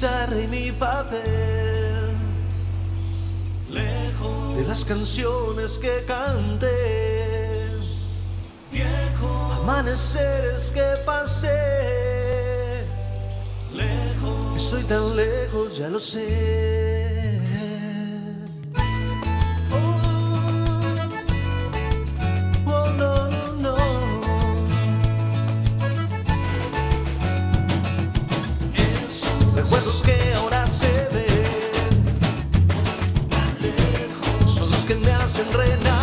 guitarra y mi papel. Lejos de las canciones que canté. Viejo. Amaneceres que pasé. Lejos. Estoy tan lejos, ya lo sé. Recuerdos que ahora se ven. Son los que me hacen renacer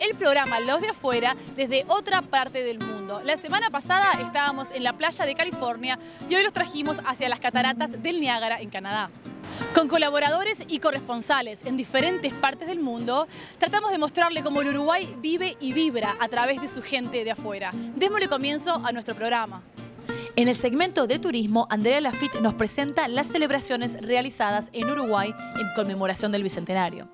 el programa Los de Afuera desde otra parte del mundo. La semana pasada estábamos en la playa de California y hoy los trajimos hacia las cataratas del Niágara en Canadá. Con colaboradores y corresponsales en diferentes partes del mundo, tratamos de mostrarle cómo el Uruguay vive y vibra a través de su gente de afuera. Démosle comienzo a nuestro programa. En el segmento de turismo, Andrea Lafitte nos presenta las celebraciones realizadas en Uruguay en conmemoración del Bicentenario.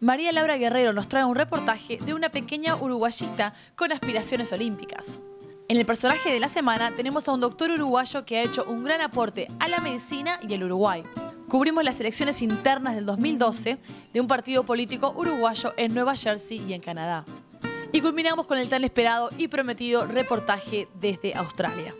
María Laura Guerrero nos trae un reportaje de una pequeña uruguayita con aspiraciones olímpicas. En el personaje de la semana tenemos a un doctor uruguayo que ha hecho un gran aporte a la medicina y el Uruguay. Cubrimos las elecciones internas del 2012 de un partido político uruguayo en Nueva Jersey y en Canadá. Y culminamos con el tan esperado y prometido reportaje desde Australia.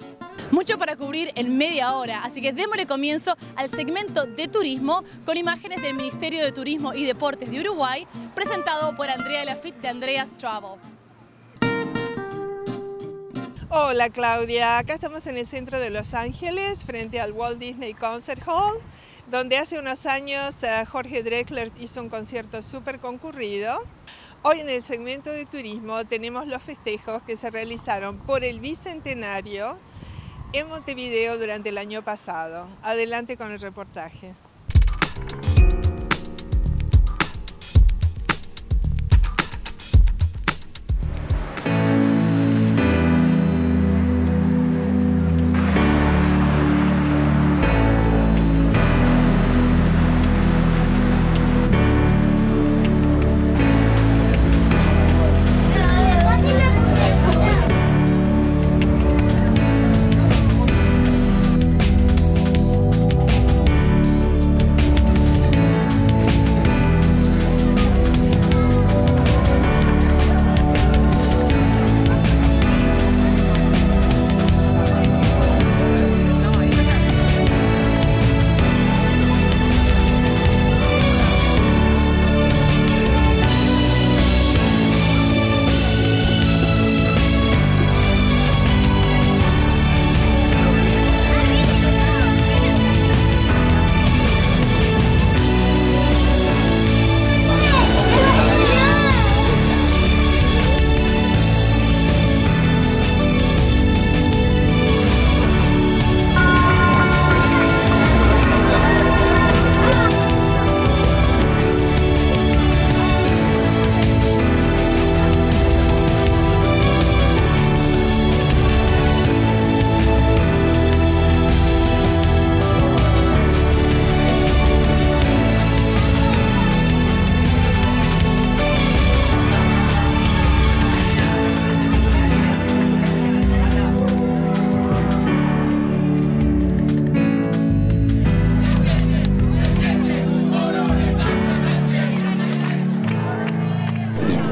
Mucho para cubrir en media hora, así que démosle comienzo al segmento de turismo con imágenes del Ministerio de Turismo y Deportes de Uruguay, presentado por Andrea Lafitte de Andreas Travel. Hola Claudia, acá estamos en el centro de Los Ángeles, frente al Walt Disney Concert Hall, donde hace unos años eh, Jorge Drexler hizo un concierto súper concurrido. Hoy en el segmento de turismo tenemos los festejos que se realizaron por el Bicentenario en Montevideo durante el año pasado. Adelante con el reportaje.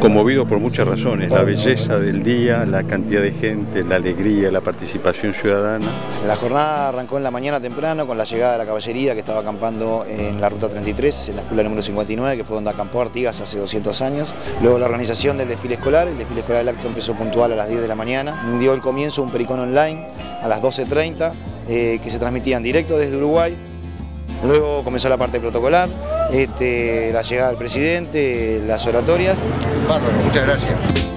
Conmovido por muchas razones, la belleza del día, la cantidad de gente, la alegría, la participación ciudadana. La jornada arrancó en la mañana temprano con la llegada de la caballería que estaba acampando en la ruta 33, en la escuela número 59, que fue donde acampó Artigas hace 200 años. Luego la organización del desfile escolar, el desfile escolar del acto empezó puntual a las 10 de la mañana. Dio el comienzo un pericón online a las 12.30 eh, que se transmitía en directo desde Uruguay. Luego comenzó la parte protocolar, este, la llegada del presidente, las oratorias. Bárbaro, muchas gracias.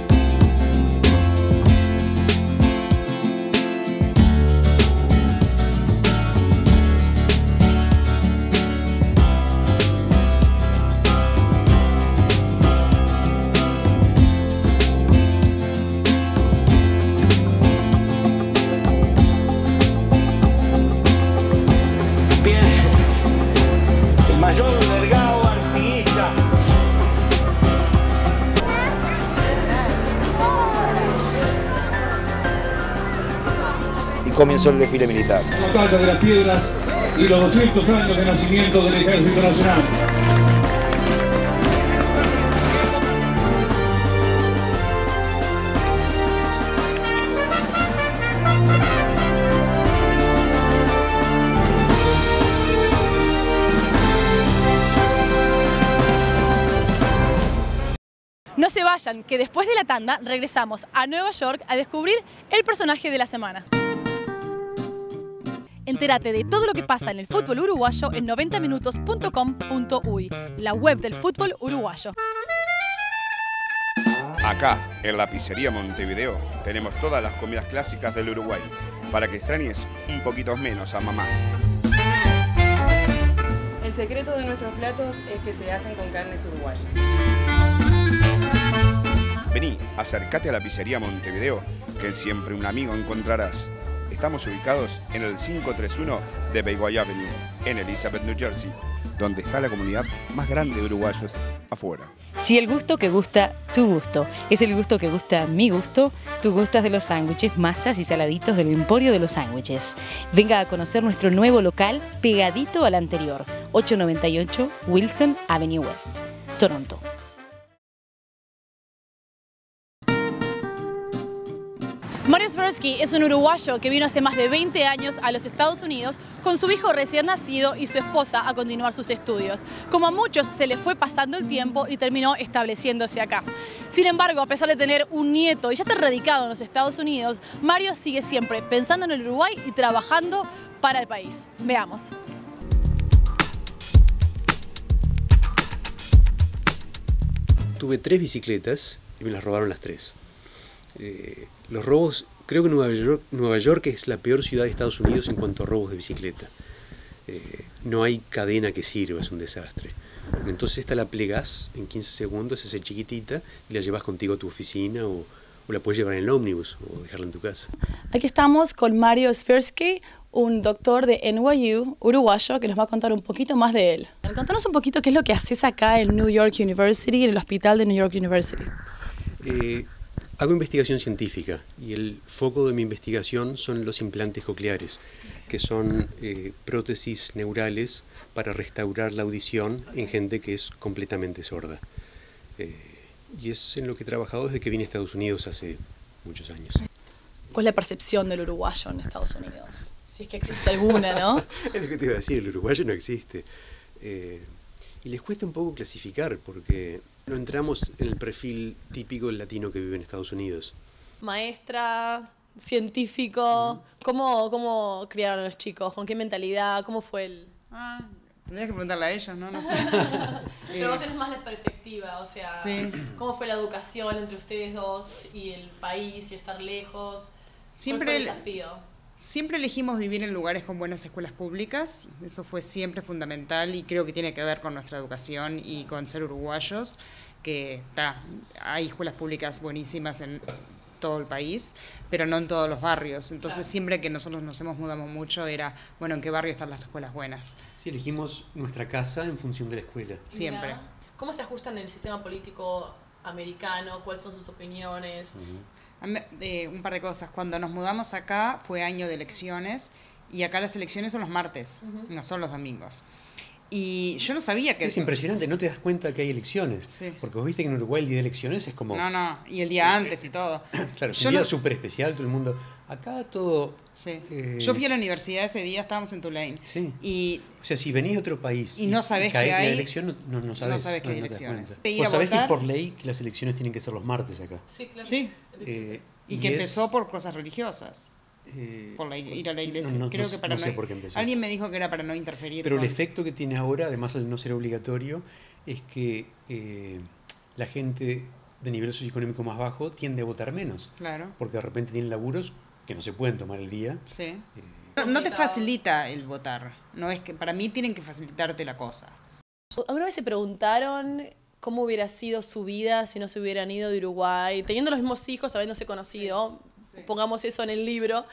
Comenzó el desfile militar. La batalla de las piedras y los 200 años de nacimiento del Ejército Nacional. No se vayan, que después de la tanda regresamos a Nueva York a descubrir el personaje de la semana. Entérate de todo lo que pasa en el fútbol uruguayo en 90minutos.com.uy, la web del fútbol uruguayo. Acá, en la pizzería Montevideo, tenemos todas las comidas clásicas del Uruguay, para que extrañes un poquito menos a mamá. El secreto de nuestros platos es que se hacen con carnes uruguayas. Vení, acércate a la pizzería Montevideo, que siempre un amigo encontrarás. Estamos ubicados en el 531 de Bayway Avenue, en Elizabeth, New Jersey, donde está la comunidad más grande de uruguayos afuera. Si el gusto que gusta tu gusto es el gusto que gusta mi gusto, tú gustas de los sándwiches, masas y saladitos del Emporio de los Sándwiches. Venga a conocer nuestro nuevo local pegadito al anterior, 898 Wilson Avenue West, Toronto. Mario Sversky es un uruguayo que vino hace más de 20 años a los Estados Unidos con su hijo recién nacido y su esposa a continuar sus estudios. Como a muchos se le fue pasando el tiempo y terminó estableciéndose acá. Sin embargo, a pesar de tener un nieto y ya estar radicado en los Estados Unidos, Mario sigue siempre pensando en el Uruguay y trabajando para el país. Veamos. Tuve tres bicicletas y me las robaron las tres. Eh, los robos, creo que Nueva York, Nueva York es la peor ciudad de Estados Unidos en cuanto a robos de bicicleta. Eh, no hay cadena que sirva, es un desastre. Entonces esta la plegas en 15 segundos, es chiquitita y la llevas contigo a tu oficina o, o la puedes llevar en el ómnibus o dejarla en tu casa. Aquí estamos con Mario Sversky, un doctor de NYU, uruguayo, que nos va a contar un poquito más de él. Contanos un poquito qué es lo que haces acá en New York University, en el hospital de New York University. Eh, hago investigación científica y el foco de mi investigación son los implantes cocleares, que son eh, prótesis neurales para restaurar la audición en gente que es completamente sorda. Eh, y es en lo que he trabajado desde que vine a Estados Unidos hace muchos años. ¿Cuál es la percepción del uruguayo en Estados Unidos? Si es que existe alguna, ¿no? es lo que te iba a decir, el uruguayo no existe. Eh, y les cuesta un poco clasificar porque no entramos en el perfil típico del latino que vive en Estados Unidos. Maestra, científico, ¿cómo, ¿cómo criaron a los chicos? ¿Con qué mentalidad? ¿Cómo fue el...? Ah, tendrías que preguntarle a ellos, ¿no? No sé. Pero vos tenés más la perspectiva, o sea, Sí. ¿cómo fue la educación entre ustedes dos y el país y estar lejos? Siempre ¿Cuál el- fue el desafío? Siempre elegimos vivir en lugares con buenas escuelas públicas, eso fue siempre fundamental y creo que tiene que ver con nuestra educación y con ser uruguayos, que está, hay escuelas públicas buenísimas en todo el país, pero no en todos los barrios. Entonces siempre que nosotros nos hemos mudado mucho era, bueno, ¿en qué barrio están las escuelas buenas? Sí, elegimos nuestra casa en función de la escuela. Siempre. ¿Cómo se ajustan en el sistema político americano? ¿Cuáles son sus opiniones? Eh, un par de cosas. Cuando nos mudamos acá fue año de elecciones y acá las elecciones son los martes, no son los domingos. Y yo no sabía que... Es impresionante, no te das cuenta que hay elecciones. Sí. Porque vos viste que en Uruguay el día de elecciones es como... No, no, y el día antes y todo. Claro, es un día no- súper especial, todo el mundo... Acá todo... Sí. eh, Yo fui a la universidad ese día, estábamos en Tulane. Sí. Y O sea, si venís de otro país Y no sabés que la hay- elección, no, no, no sabés. sabés que hay te elecciones. ir Vos sabés que es votar- por ley que las elecciones tienen que ser los martes acá. Sí, claro. sí, Eh, y que es- empezó por cosas religiosas, eh, por la- ir a la iglesia. no- no- Creo no que sé- para no no, sé por qué empezó. Alguien me dijo que era para no interferir. Pero el con- efecto que tiene ahora, además al no ser obligatorio, es que eh, la gente de nivel socioeconómico más bajo tiende a votar menos. Claro, Porque de repente tienen laburos que no se pueden tomar el día. sí. Eh, No, no te facilita el votar. No es que para mí tienen que facilitarte la cosa. ¿Alguna vez se preguntaron cómo hubiera sido su vida si no se hubieran ido de Uruguay? Teniendo los mismos hijos, habiéndose conocido, pongamos eso en el libro,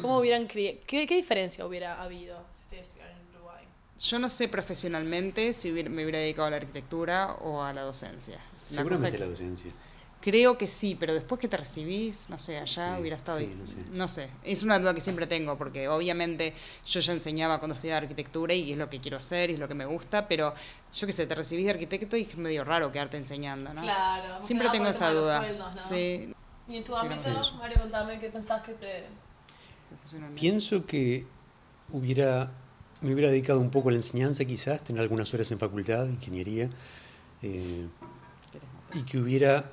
¿cómo hubieran criado? ¿Qué, ¿Qué diferencia hubiera habido si ustedes estuvieran en Uruguay? Yo no sé profesionalmente si hubiera- me hubiera dedicado a la arquitectura o a la docencia. Seguramente que- la docencia. Creo que sí, pero después que te recibís, no sé, allá hubiera estado... sí, no sé. no sé, es una duda que siempre tengo, porque obviamente yo ya enseñaba cuando estudiaba arquitectura y es lo que quiero hacer y es lo que me gusta, pero yo qué sé, te recibís de arquitecto y es medio raro quedarte enseñando, ¿no? Claro, Siempre tengo esa duda. los sueldos, ¿no? Sí. Y en tu ámbito, sí. Mario, contame qué pensás que te... Pienso que hubiera, me hubiera dedicado un poco a la enseñanza quizás, tener algunas horas en facultad de ingeniería, eh, y que hubiera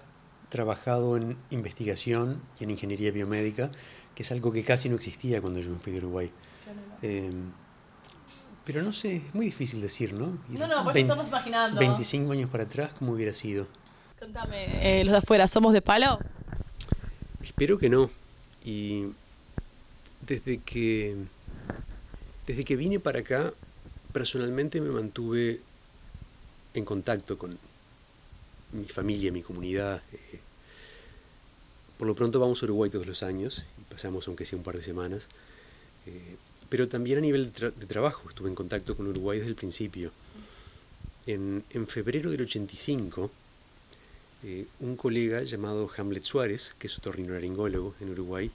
trabajado en investigación y en ingeniería biomédica, que es algo que casi no existía cuando yo me fui de Uruguay. Eh, pero no sé, es muy difícil decir, ¿no? Ir No, no, por eso estamos imaginando. 25 años para atrás, ¿cómo hubiera sido? Contame, eh, los de afuera, ¿somos de palo? Espero que no. Y desde que desde que vine para acá, personalmente me mantuve en contacto con mi familia, mi comunidad. eh, por lo pronto vamos a Uruguay todos los años y pasamos aunque sea un par de semanas. eh, pero también a nivel de, tra- de trabajo, estuve en contacto con Uruguay desde el principio. En, en febrero del 85, eh, un colega llamado Hamlet Suárez, que es otorrinolaringólogo en Uruguay,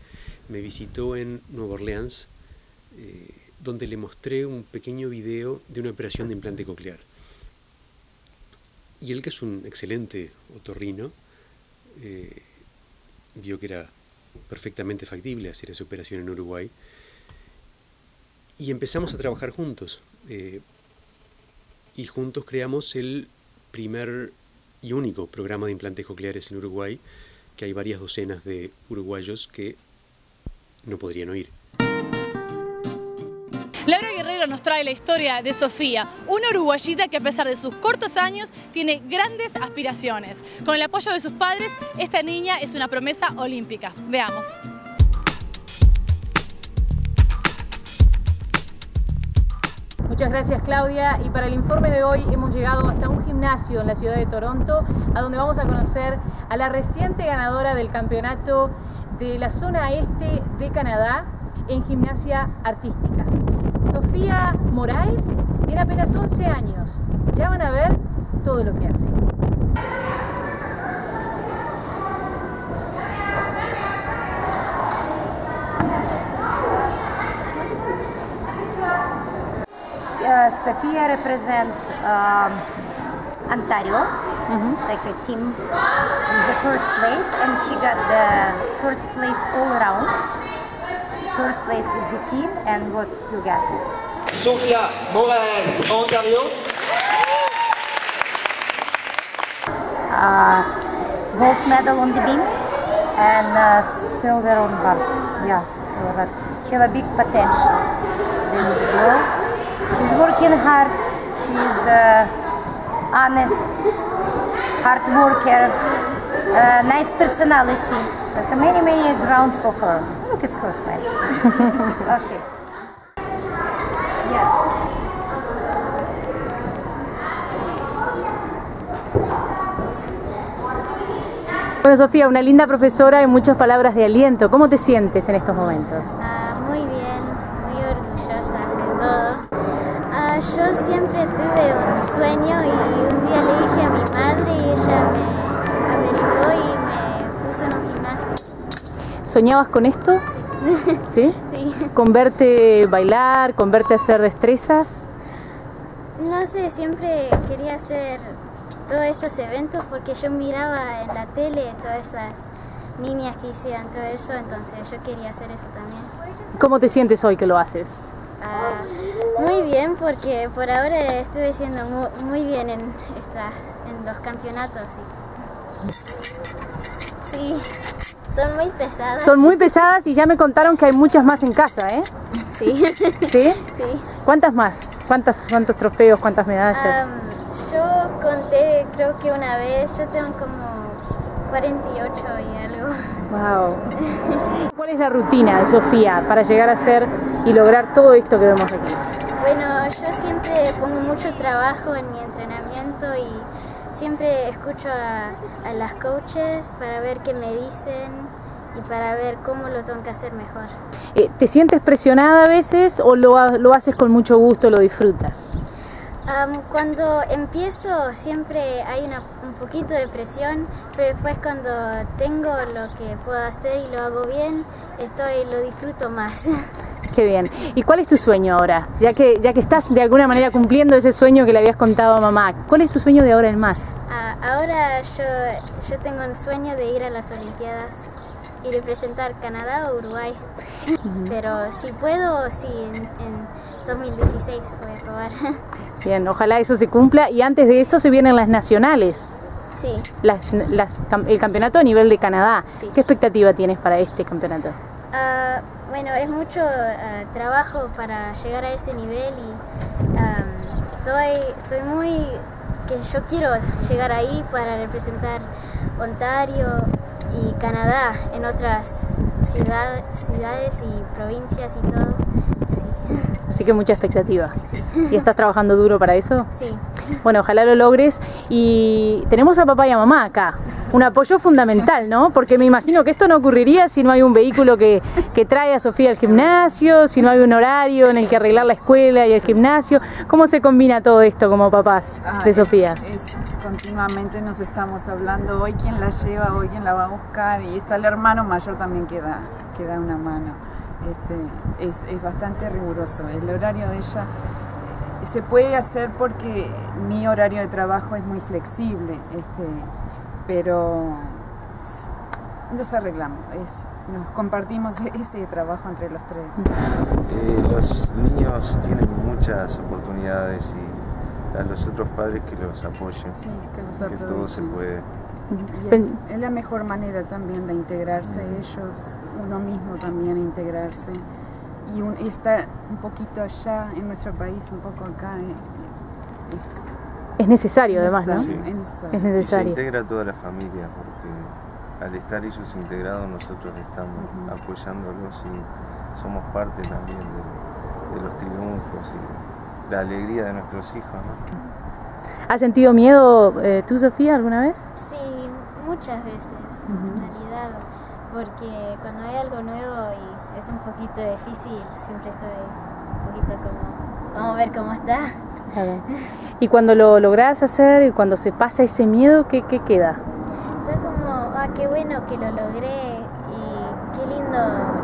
me visitó en Nueva Orleans, eh, donde le mostré un pequeño video de una operación de implante coclear. Y él, que es un excelente otorrino, eh, vio que era perfectamente factible hacer esa operación en Uruguay. Y empezamos a trabajar juntos. y juntos creamos el primer y único programa de implantes cocleares en Uruguay, que hay varias docenas de uruguayos que no podrían oír. Laura Guerrero nos trae la historia de Sofía, una uruguayita que a pesar de sus cortos años tiene grandes aspiraciones. Con el apoyo de sus padres, esta niña es una promesa olímpica. Veamos. Muchas gracias Claudia y para el informe de hoy hemos llegado hasta un gimnasio en la ciudad de Toronto a donde vamos a conocer a la reciente ganadora del campeonato de la zona este de Canadá en gimnasia artística. Sofía Moraes tiene apenas 11 años. Ya van a ver todo lo que hace. Uh, Sophia represent um, Ontario, like a team with the first place, and she got the first place all around. First place with the team, and what you got? Sofia Moraes, Ontario. Uh, gold medal on the beam and uh, silver on bars. Yes, silver bars. She have a big potential. This girl, she's working hard. She's uh, honest, hard worker, uh, nice personality. There's many, many grounds for her. Look at her smile. okay. Yeah. Bueno Sofía, una linda profesora y muchas palabras de aliento. ¿Cómo te sientes en estos momentos? Ah, muy bien, muy orgullosa de todo. Yo siempre tuve un sueño y un día le dije a mi madre y ella me averiguó y me puso en un gimnasio. ¿Soñabas con esto? ¿Sí? Sí. ¿Con verte bailar, con verte hacer destrezas? No sé, siempre quería hacer todos estos eventos porque yo miraba en la tele todas esas niñas que hacían todo eso, entonces yo quería hacer eso también. ¿Cómo te sientes hoy que lo haces? Ah, muy bien, porque por ahora estuve siendo mu- muy, bien en, estas, en los campeonatos. y- Sí, son muy pesadas. Son muy pesadas y ya me contaron que hay muchas más en casa, ¿eh? Sí. ¿Sí? Sí. ¿Cuántas más? ¿Cuántas, ¿Cuántos trofeos, cuántas medallas? Yo conté, creo que una vez, yo tengo como 48 y algo. Wow. ¿Cuál es la rutina de Sofía para llegar a ser y lograr todo esto que vemos aquí? Pongo mucho trabajo en mi entrenamiento y siempre escucho a, a las coaches para ver qué me dicen y para ver cómo lo tengo que hacer mejor. Eh, ¿Te sientes presionada a veces o lo, lo haces con mucho gusto, lo disfrutas? Am, cuando empiezo siempre hay una- un poquito de presión, pero después cuando tengo lo que puedo hacer y lo hago bien, estoy, lo disfruto más. Qué bien. ¿Y cuál es tu sueño ahora? Ya que, ya que estás de alguna manera cumpliendo ese sueño que le habías contado a mamá, ¿cuál es tu sueño de ahora en más? Ah, ahora yo, yo tengo un sueño de ir a las Olimpiadas y representar Canadá o Uruguay. Pero si puedo, sí, en, en 2016 voy a probar. Bien, ojalá eso se cumpla. Y antes de eso se vienen las nacionales, Sí, las, las- el campeonato a nivel de Canadá. ¿Qué expectativa tienes para este campeonato? Ah, bueno, es mucho ah, trabajo para llegar a ese nivel y am, estoy, estoy muy... que yo quiero llegar ahí para representar Ontario y Canadá en otras ciudad- ciudades y provincias y todo. Así que mucha expectativa. ¿Y estás trabajando duro para eso? Sí. Bueno, ojalá lo logres. Y tenemos a papá y a mamá acá. Un apoyo fundamental, ¿no? Porque me imagino que esto no ocurriría si no hay un vehículo que, que trae a Sofía al gimnasio, si no hay un horario en el que arreglar la escuela y el gimnasio. ¿Cómo se combina todo esto como papás Ah, de Sofía? es- continuamente nos estamos hablando, hoy quién la lleva, hoy quién la va a buscar, y está el hermano mayor también que da, que da una mano. Este, es, es bastante riguroso. El horario de ella se puede hacer porque mi horario de trabajo es muy flexible, este, pero nos arreglamos, es, nos compartimos ese trabajo entre los tres. Eh, los niños tienen muchas oportunidades y a los otros padres que los apoyen, que los todo se puede. Y es la mejor manera también de integrarse ellos, uno mismo también integrarse y, un- y estar un poquito allá en nuestro país, un poco acá. eh, Es necesario además, ¿no? Sí. es necesario. Es Y se integra toda la familia porque al estar ellos integrados nosotros estamos apoyándolos y somos parte también de, de los triunfos y la alegría de nuestros hijos. ¿no? ¿Has sentido miedo eh, tú, Sofía, alguna vez? Sí, muchas veces, en realidad, porque cuando hay algo nuevo y es un poquito difícil, siempre estoy un poquito como, vamos a ver cómo está. Claro. Y cuando lo lográs hacer y cuando se pasa ese miedo, ¿qué, qué queda? Está como, ah, qué bueno que lo logré y qué lindo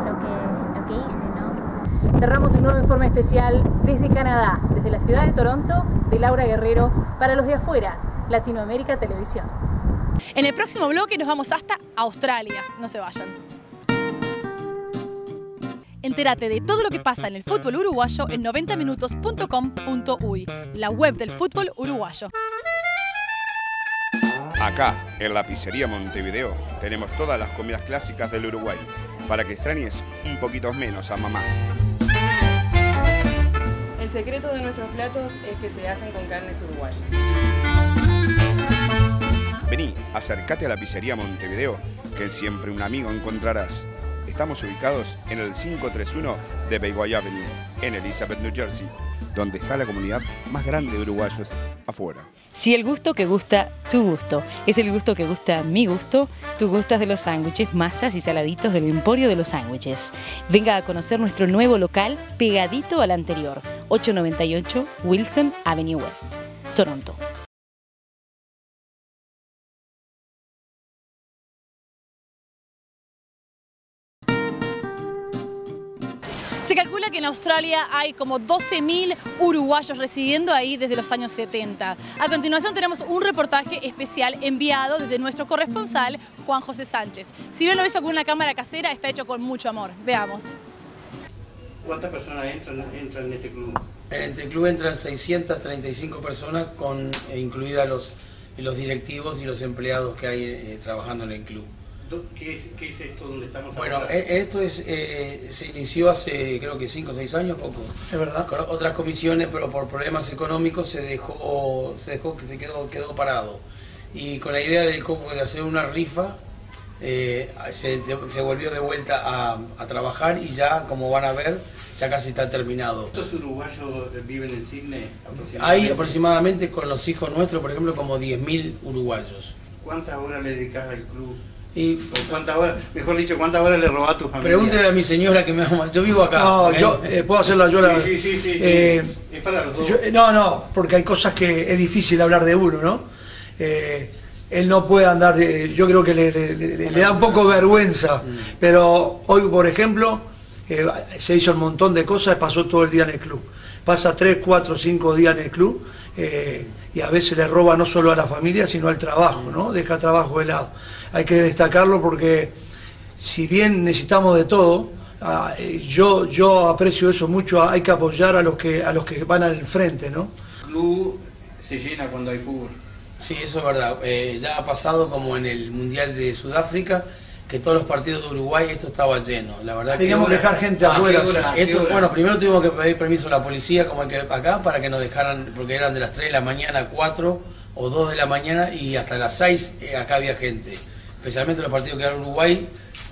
lo que, lo que hice, ¿no? Cerramos un nuevo informe especial desde Canadá, desde la ciudad de Toronto, de Laura Guerrero, para los de afuera, Latinoamérica Televisión. En el próximo bloque nos vamos hasta Australia. No se vayan. Entérate de todo lo que pasa en el fútbol uruguayo en 90minutos.com.uy, la web del fútbol uruguayo. Acá, en la pizzería Montevideo, tenemos todas las comidas clásicas del Uruguay, para que extrañes un poquito menos a mamá. El secreto de nuestros platos es que se hacen con carnes uruguayas. Vení, acércate a la pizzería Montevideo, que siempre un amigo encontrarás. Estamos ubicados en el 531 de Bayway Avenue, en Elizabeth, New Jersey, donde está la comunidad más grande de uruguayos afuera. Si el gusto que gusta tu gusto es el gusto que gusta mi gusto, tú gustas de los sándwiches, masas y saladitos del Emporio de los Sándwiches. Venga a conocer nuestro nuevo local pegadito al anterior, 898 Wilson Avenue West, Toronto. Se calcula que en Australia hay como 12.000 uruguayos residiendo ahí desde los años 70. A continuación tenemos un reportaje especial enviado desde nuestro corresponsal, Juan José Sánchez. Si bien lo hizo con una cámara casera, está hecho con mucho amor. Veamos. ¿Cuántas personas entran, entran en este club? En este club entran 635 personas, con, eh, incluidas los, los directivos y los empleados que hay eh, trabajando en el club. ¿Qué es, qué es esto donde estamos Bueno, e- esto es, eh, se inició hace creo que 5 o 6 años, poco. Es verdad. Con otras comisiones, pero por problemas económicos se dejó, se dejó que se quedó, quedó parado. Y con la idea de, como de hacer una rifa, eh, se, se volvió de vuelta a, a trabajar y ya, como van a ver, ya casi está terminado. ¿Cuántos uruguayos viven en Sydney aproximadamente? Hay aproximadamente con los hijos nuestros, por ejemplo, como 10.000 uruguayos. ¿Cuántas horas le dedicas al club? Y ¿Cuántas horas, mejor dicho, cuántas horas le robás a tu familia? pregúntele a mi señora que me ama. Yo vivo acá. No, yo eh, puedo hacerlo yo. la- Sí, sí, sí, sí, sí. eh, Es para los dos. yo- no, no, porque hay cosas que es difícil hablar de uno, ¿no? Eh, él no puede andar, yo creo que le, le- le- le da un poco vergüenza, pero hoy, por ejemplo, eh, se hizo un montón de cosas, pasó todo el día en el club. Pasa tres, cuatro, cinco días en el club eh, y a veces le roba no solo a la familia, sino al trabajo, ¿no? Deja trabajo de lado. Hay que destacarlo porque si bien necesitamos de todo, ah, eh, yo, yo aprecio eso mucho, hay que apoyar a los que, a los que van al frente, ¿no? El club se llena cuando hay fútbol. Sí, eso es verdad. Eh, ya ha pasado como en el Mundial de Sudáfrica, que todos los partidos de Uruguay esto estaba lleno. La verdad Teníamos que dejar gente afuera, esto- hora. bueno, primero tuvimos que pedir permiso a la policía, como que acá, para que nos dejaran, porque eran de las 3 de la mañana, 4 o 2 de la mañana, y hasta las 6 eh, acá había gente. Especialmente los partidos que eran Uruguay,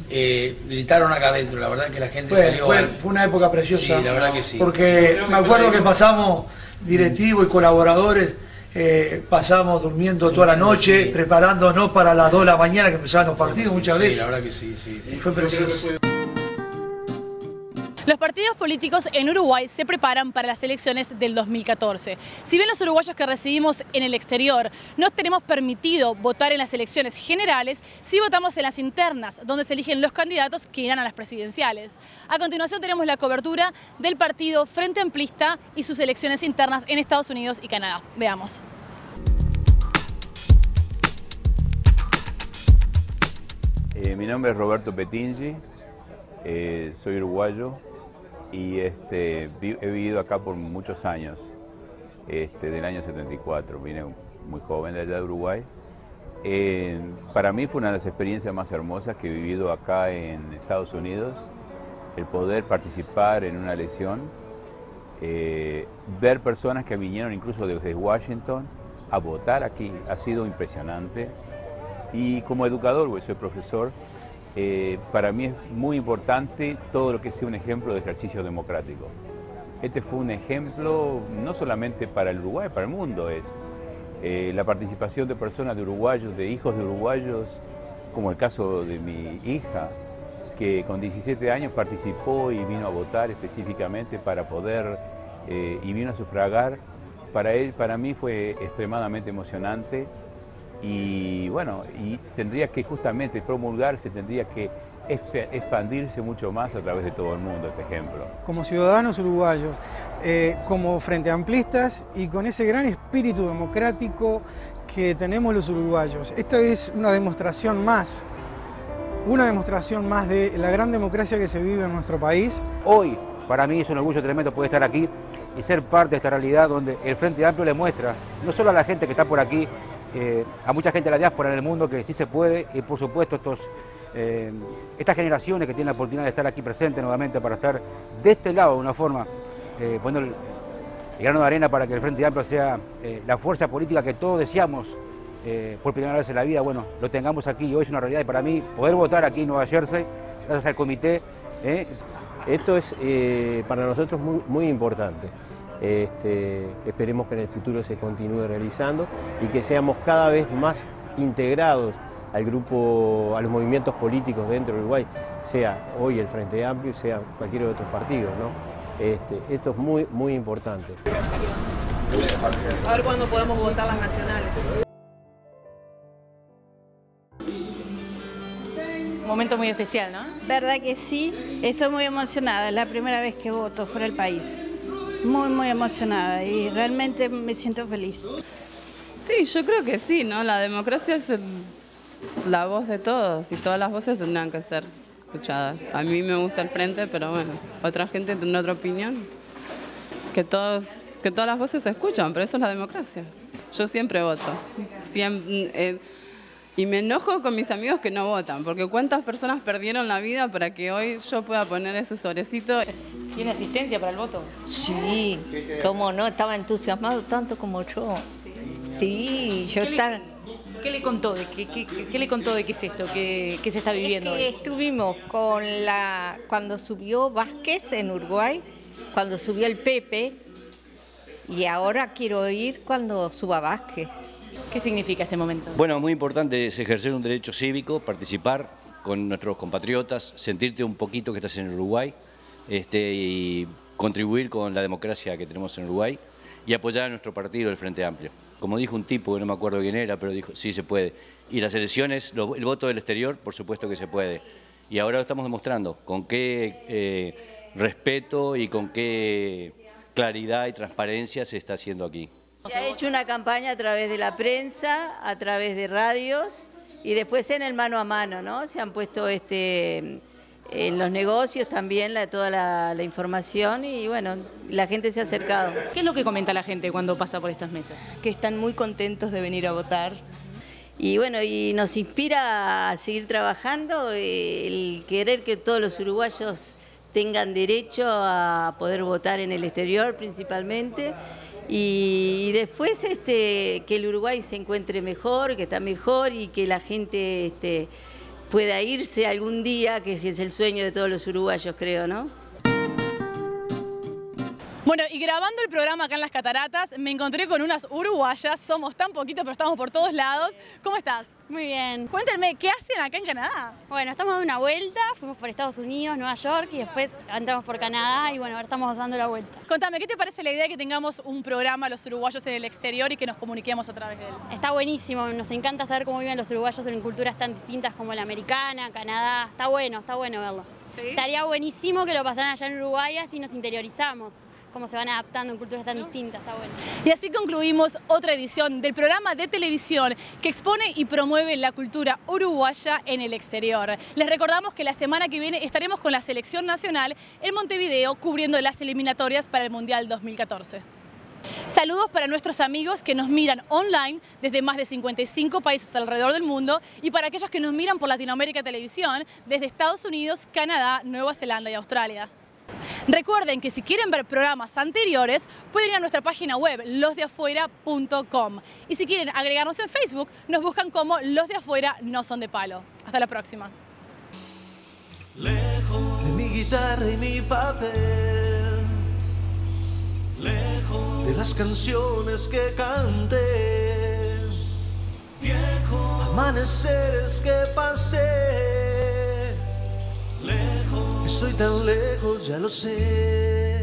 eh, gritaron acá adentro. La verdad que la gente Fue, salió. fue- al- fue una época preciosa. Sí, la verdad que sí. Porque Sí, me acuerdo que pasamos directivos y colaboradores, eh, pasamos durmiendo toda la noche, sí. preparándonos para las 2 de la mañana que empezaban los partidos muchas Sí, veces. la verdad que sí, sí. sí. Y fue precioso. Los partidos políticos en Uruguay se preparan para las elecciones del 2014. Si bien los uruguayos que residimos en el exterior no tenemos permitido votar en las elecciones generales, sí votamos en las internas, donde se eligen los candidatos que irán a las presidenciales. A continuación tenemos la cobertura del partido Frente Amplista y sus elecciones internas en Estados Unidos y Canadá. Veamos. Eh, mi nombre es Roberto Petingi, eh, soy uruguayo y este, vi- he vivido acá por muchos años, este, del año 74, vine muy joven de allá de Uruguay. Eh, para mí fue una de las experiencias más hermosas que he vivido acá en Estados Unidos, el poder participar en una elección, eh, ver personas que vinieron incluso desde Washington a votar aquí, ha sido impresionante. Y como educador, soy profesor, eh, para mí es muy importante todo lo que sea un ejemplo de ejercicio democrático. Este fue un ejemplo no solamente para el Uruguay, para el mundo es eh, la participación de personas de uruguayos, de hijos de uruguayos, como el caso de mi hija, que con 17 años participó y vino a votar específicamente para poder, eh, y vino a sufragar. Para él, para mí fue extremadamente emocionante y bueno, y tendría que justamente promulgarse, tendría que expandirse mucho más a través de todo el mundo este ejemplo. como ciudadanos uruguayos, eh, como frente amplistas y con ese gran espíritu democrático que tenemos los uruguayos. Esta es una demostración más, una demostración más de la gran democracia que se vive en nuestro país. Hoy, para mí es un orgullo tremendo poder estar aquí y ser parte de esta realidad donde el Frente Amplio le muestra, no solo a la gente que está por aquí, eh, a mucha gente de la diáspora en el mundo que sí se puede y por supuesto estos, eh, estas generaciones que tienen la oportunidad de estar aquí presentes nuevamente para estar de este lado de una forma, eh, poniendo el, grano de arena para que el Frente Amplio sea eh, la fuerza política que todos deseamos por primera vez en la vida, bueno, lo tengamos aquí y hoy es una realidad y para mí poder votar aquí en Nueva Jersey, gracias al comité. Esto es para nosotros muy, muy importante. Este, esperemos que en el futuro se continúe realizando y que seamos cada vez más integrados al grupo, a los movimientos políticos dentro de Uruguay, sea hoy el Frente Amplio, sea cualquier otro partido. ¿no? Este, esto es muy, muy importante. A ver cuándo podemos votar las nacionales. Un momento muy especial, ¿no? Verdad que sí, estoy muy emocionada, es la primera vez que voto fuera del país. Muy, muy emocionada y realmente me siento feliz. Sí, yo creo que sí, ¿no? La democracia es la voz de todos y todas las voces tendrán que ser escuchadas. A mí me gusta el frente, pero bueno, otra gente tendrá otra opinión. Que, todos, que todas las voces se escuchan, pero eso es la democracia. Yo siempre voto. Eh, y me enojo con mis amigos que no votan, porque cuántas personas perdieron la vida para que hoy yo pueda poner ese sobrecito. ¿Tiene asistencia para el voto? Sí, cómo no, estaba entusiasmado tanto como yo. Sí, yo ¿Qué le- estaba... ¿Qué le contó de qué, qué- qué- qué le contó de qué es esto, qué, qué se está viviendo que hoy? estuvimos con la cuando subió Vázquez en Uruguay, cuando subió el Pepe, y ahora quiero ir cuando suba Vázquez. ¿Qué significa este momento? Bueno, muy importante es ejercer un derecho cívico, participar con nuestros compatriotas, sentirte un poquito que estás en Uruguay este, y contribuir con la democracia que tenemos en Uruguay y apoyar a nuestro partido, el Frente Amplio. Como dijo un tipo, que no me acuerdo quién era, pero dijo, sí se puede. Y las elecciones, el voto del exterior, por supuesto que se puede. Y ahora lo estamos demostrando con qué eh, respeto y con qué claridad y transparencia se está haciendo aquí. Se ha hecho una campaña a través de la prensa, a través de radios y después en el mano a mano, ¿no? Se han puesto este en los negocios también la- toda la, la información y bueno, la gente se ha acercado. ¿Qué es lo que comenta la gente cuando pasa por estas mesas? Que están muy contentos de venir a votar. Y bueno, y nos inspira a seguir trabajando eh, el querer que todos los uruguayos tengan derecho a poder votar en el exterior principalmente. Y después este, que el Uruguay se encuentre mejor, que está mejor y que la gente este, pueda irse algún día, que ese es el sueño de todos los uruguayos, creo, ¿no? Bueno, y grabando el programa acá en Las Cataratas, me encontré con unas uruguayas. Somos tan poquitos, pero estamos por todos lados. ¿Cómo estás? Muy bien. Cuéntenme, ¿qué hacen acá en Canadá? Bueno, estamos dando una vuelta, fuimos por Estados Unidos, Nueva York y después entramos por Canadá y bueno, ahora estamos dando la vuelta. Contame, ¿qué te parece la idea de que tengamos un programa los uruguayos en el exterior y que nos comuniquemos a través de él? Está buenísimo, nos encanta saber cómo viven los uruguayos en culturas tan distintas como la americana, Canadá. Está bueno, está bueno verlo. Estaría buenísimo que lo pasaran allá en Uruguay así nos interiorizamos, cómo se van adaptando en culturas tan distintas, está bueno. Y así concluimos otra edición del programa de televisión que expone y promueve la cultura uruguaya en el exterior. Les recordamos que la semana que viene estaremos con la selección nacional en Montevideo cubriendo las eliminatorias para el Mundial 2014. Saludos para nuestros amigos que nos miran online desde más de 55 países alrededor del mundo y para aquellos que nos miran por Latinoamérica Televisión desde Estados Unidos, Canadá, Nueva Zelanda y Australia. Recuerden que si quieren ver programas anteriores, pueden ir a nuestra página web losdeafuera.com. Y si quieren agregarnos en Facebook, nos buscan como Los de Afuera No Son de Palo. Hasta la próxima. Lejos de mi guitarra y mi papel. Lejos de las canciones que canté. Amaneceres que pasé. Estoy tan lejos, ya lo sé.